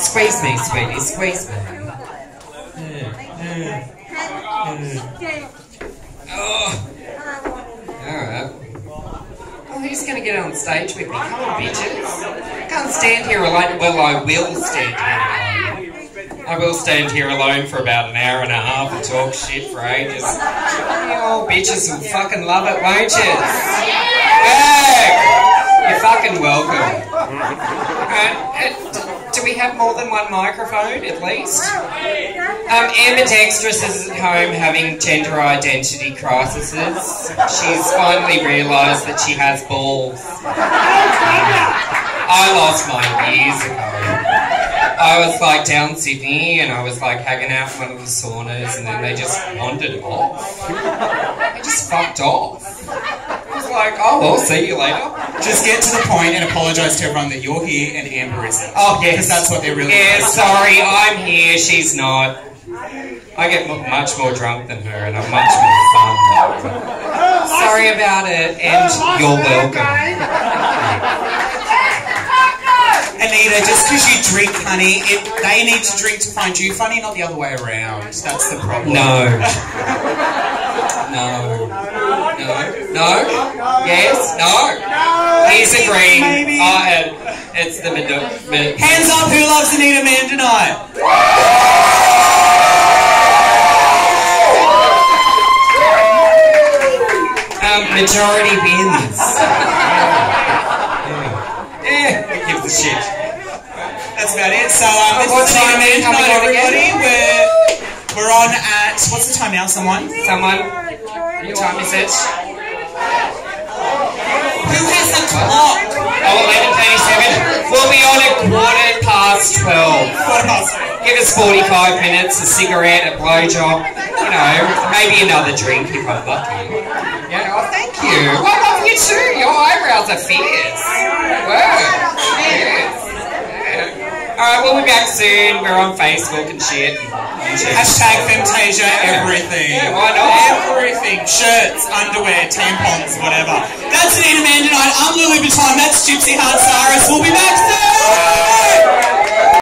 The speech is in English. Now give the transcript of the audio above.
Squeeze me, sweetie, squeeze me. Oh. Alright. Well, who's going to get on stage with me? Come on, bitches. I can't stand here alone. Well, I will stand here alone. I will stand here alone for about an hour and a half and talk shit for ages. You old bitches will fucking love it, won't you? Hey! You're fucking welcome. Uh, do we have more than one microphone, at least? Um, Amber Dextrous is at home having gender identity crises. She's finally realised that she has balls. I lost mine years ago. I was like down Sydney and I was like hanging out in one of the saunas and then they just wandered off. They just fucked off. I was like, oh, I'll see you later. Just get to the point and apologise to everyone that you're here and Amber isn't. Oh, yes. Because that's what they're really Yeah, sorry, I'm here, she's not. I get mu- much more drunk than her and I'm much more fun. than her. Sorry about it, and you're welcome. Anita, just because you drink, honey, it, they need to drink to find you funny, not the other way around. That's the problem. No. No. No. No? Yes? No? He's agreeing. Maybe. And it's the mid- mid- Hands up, who loves Anita Man tonight? um, majority wins. yeah. Yeah. Who gives a shit? That's about it. So, um, this What is Anita Man tonight, everybody. We're, we're on at, what's the time now, someone? Someone? What time is it? Has the clock? Oh, 11.37. We'll be on at quarter past 12. Give us 45 minutes, a cigarette, a blowjob, you know, maybe another drink if I'm lucky. Yeah, oh, thank you. I love you too. Your eyebrows are fierce. Word. Fierce. Alright, we'll be back soon. We're on Facebook and shit. Hashtag Femtasia, everything. Yeah, why not? Shirts, underwear, tampons, whatever. That's Anita Man tonight. I'm Lily Baton. That's Gypsy Heart Cyrus. We'll be back!